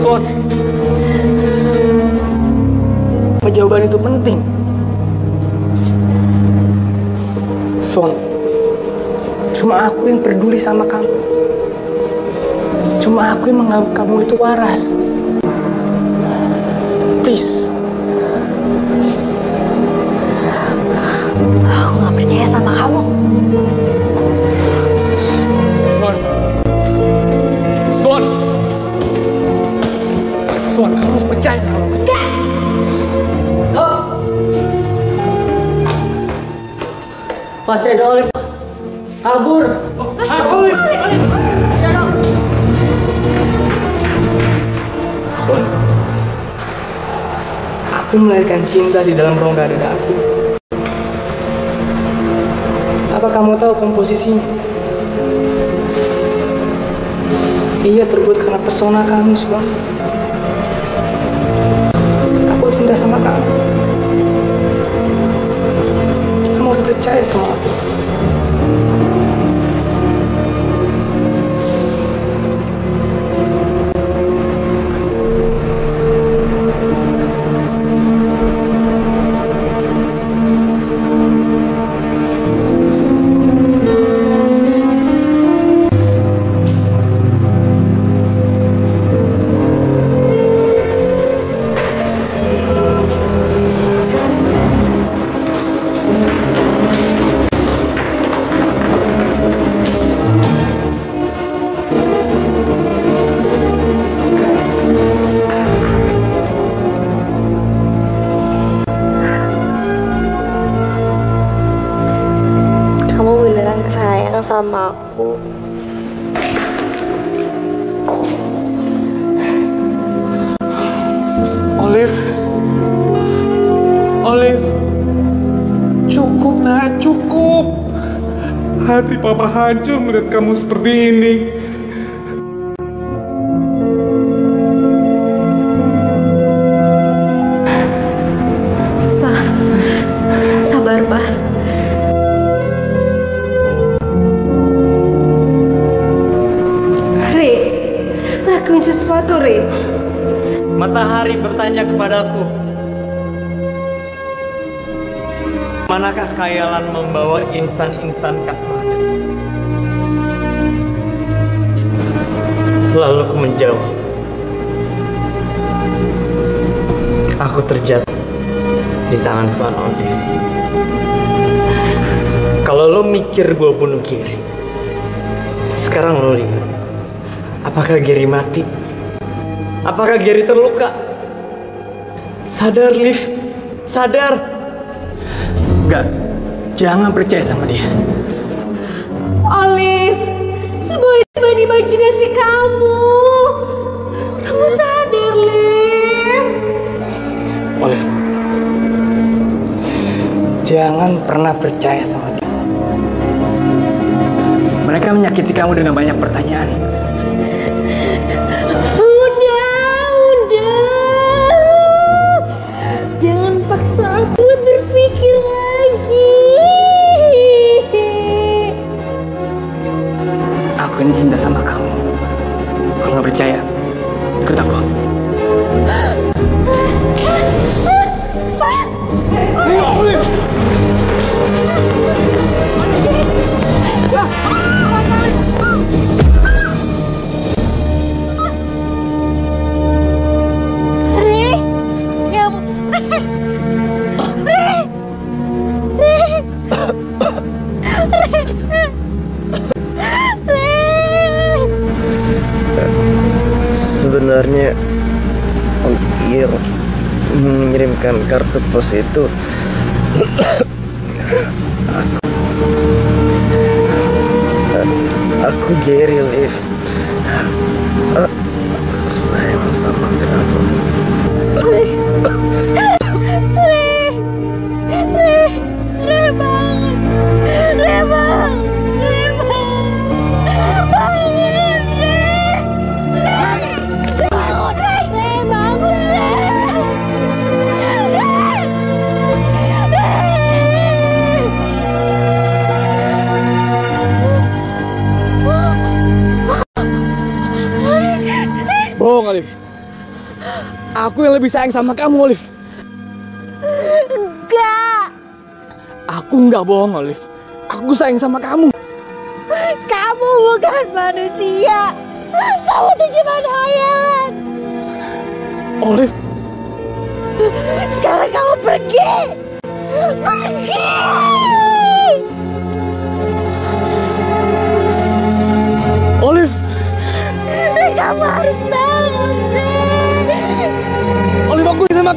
Son. Apa jawaban itu penting? Son. Cuma aku yang peduli sama kamu. Cuma aku yang menganggap kamu itu waras. Please. Aku gak percaya sama kamu. Son. Son. Son, kamu harus percaya sama aku. Pasti ada Olive. Kabur. Aku melahirkan cinta di dalam rongga dada aku. Apa kamu tahu komposisinya? Ia terbuat karena pesona kamu, Son. Aku cinta sama kamu. Kamu harus percaya sama aku. Papa hancur melihat kamu seperti ini. Pak, sabar Pak. Ri, lakuin sesuatu, Ri. Matahari bertanya kepadaku, manakah khayalan membawa insan-insan kasmaran? Lo mikir gue bunuh Giri, sekarang lo lihat, apakah Giri mati? Apakah Gary terluka? Sadar, Liv. Sadar. Enggak, jangan percaya sama dia. Olive, semua itu cuma imajinasi kamu. Kamu sadar, Liv. Olive, jangan pernah percaya sama dia. Menyakiti kamu dengan banyak pertanyaan. Udah, udah. Jangan paksa aku berpikir lagi. Aku ini cinta sama lebih sayang sama kamu, Olive. Enggak, Aku nggak bohong, Olive. Aku sayang sama kamu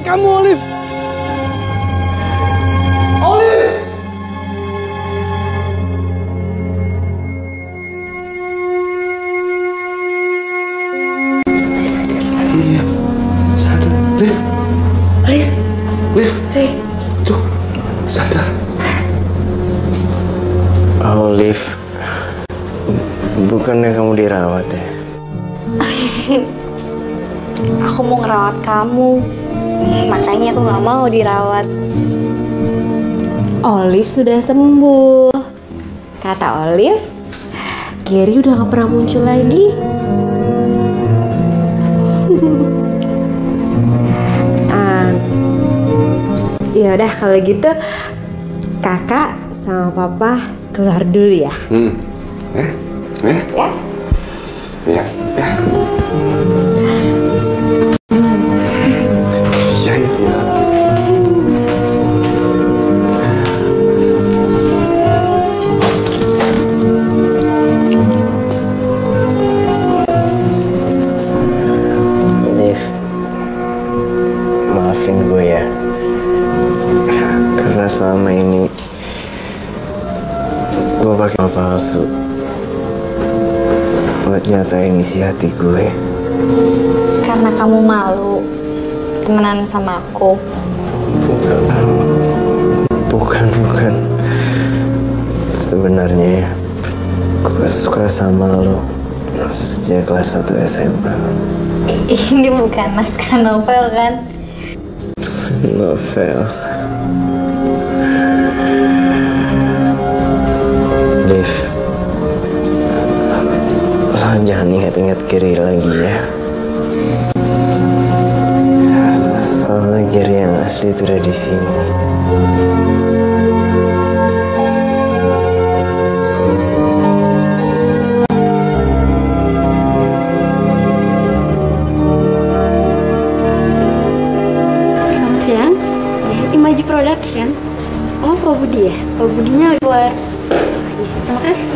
kamu, Olive. Sudah sembuh. Kata Olive, Gary udah gak pernah muncul lagi. ah, ya udah kalau gitu kakak sama papa keluar dulu ya. Hmm. Eh, eh, Ya. ya, ya. Ya, buat nyatain isi hati gue Karena kamu malu. temenan sama aku? Bukan, bukan. Sebenarnya gue suka sama lo sejak kelas 1 SMA. Ini bukan naskah novel kan? Novel. Kiri lagi ya. Soalnya kiri yang asli itu ada di sini. Selamat siang. Imaji Production. Oh, Pak Budi ya? Pak Budinya keluar. Terima kasih.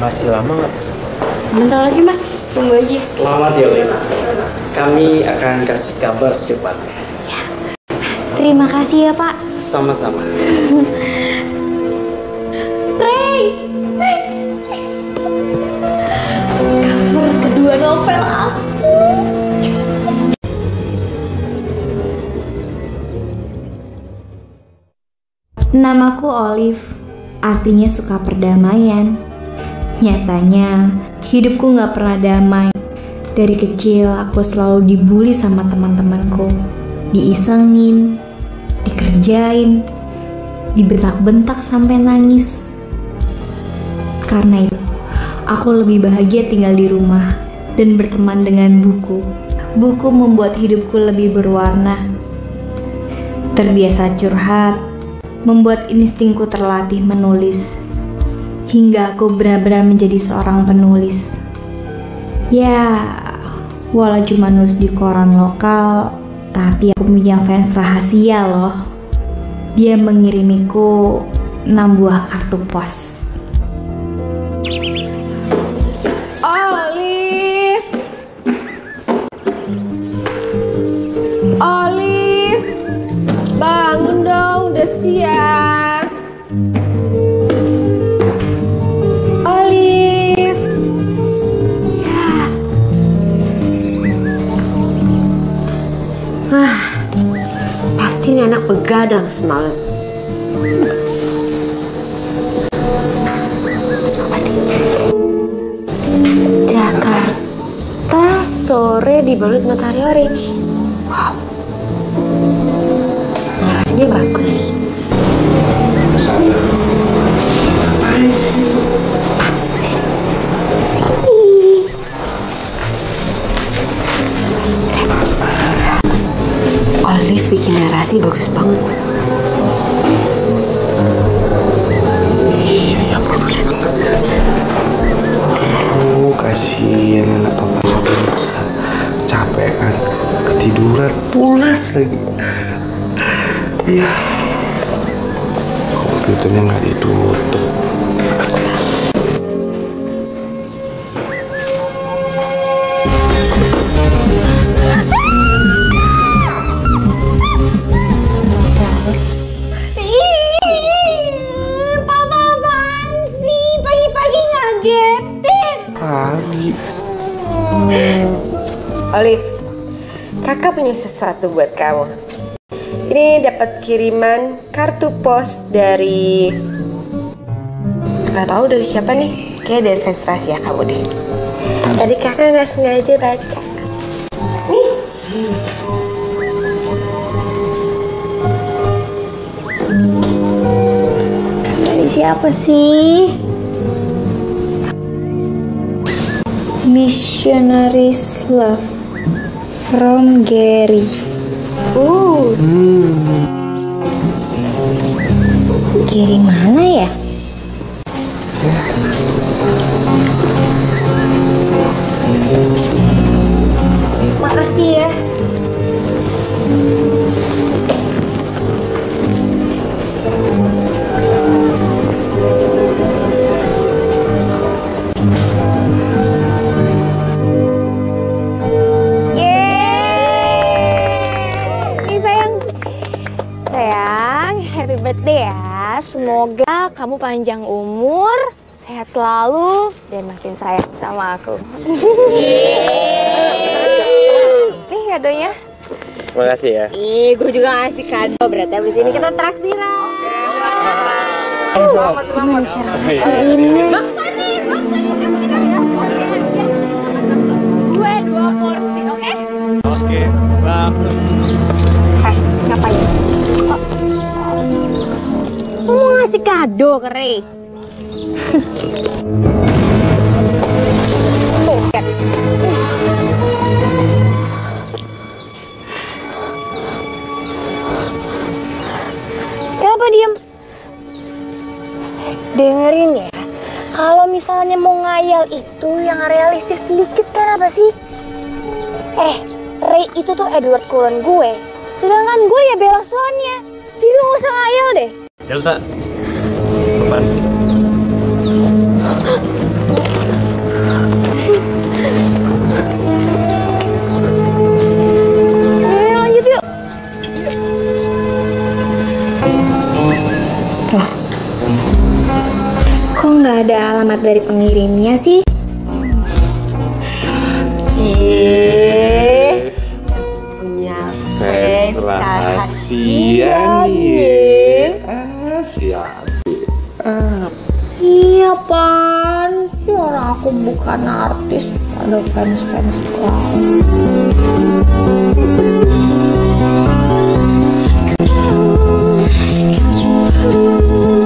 Masih lama nggak? Sebentar lagi, Mas. Tunggu aja. Selamat ya, Lin. Kami akan kasih kabar secepatnya. Terima kasih ya, Pak. Sama-sama. Ray! Ray! Cover kedua novel aku. Namaku Olive, artinya suka perdamaian. Nyatanya, hidupku gak pernah damai. Dari kecil, aku selalu dibully sama teman-temanku. Diisengin, dikerjain, dibentak-bentak sampai nangis. Karena itu, aku lebih bahagia tinggal di rumah dan berteman dengan buku. Buku membuat hidupku lebih berwarna. Terbiasa curhat, membuat instingku terlatih menulis. Hingga aku benar-benar menjadi seorang penulis. Ya, walau cuma nulis di koran lokal, tapi aku punya fans rahasia loh. Dia mengirimiku 6 buah kartu pos. Olive. Olive. Bangun dong, udah siang. Begadang semalam. Jakarta sore dibalut matahari orange. Wow. Narasinya bagus. Olive bikin narasi bagus banget. Iya. Oh, kasihan anak papa. Capek kan, ketiduran, pulas lagi. Iya. Komputernya nggak ditutup. Olive, kakak punya sesuatu buat kamu. Ini dapat kiriman kartu pos dari nggak tahu dari siapa nih. Kayak dari fans rahasia kamu deh. Tadi kakak nggak sengaja baca. Nih. Dari siapa sih? Missionaries Love from Gary. Uh. Gary mana ya? Makasih birthday ya. Semoga kamu panjang umur, sehat selalu, dan makin sayang sama aku. Nih, kadonya. Makasih ya. Ih, gue juga ngasih kado. Berarti abis ini kita traktiran. Selamat, cara ngasih ini? Gue dua porsi, oke? Oke, bagus. Ngasih kado ke Ray? Tuh. Kenapa diem? Dengerin ya, kalau misalnya mau ngayal itu yang realistis sedikit kan apa sih? Eh, Ray itu tuh Edward Cullen gue, sedangkan gue ya Bella Swan-nya. Jadi lu gak usah ngayal deh. Elsa. Ayo lanjut yuk. Loh, kok nggak ada alamat dari pengirimnya sih? Cie. Punya fans rahasia nih. Ah, siap. Iya pan, orang aku bukan artis, ada fans-fans lain. Sehidup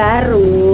baru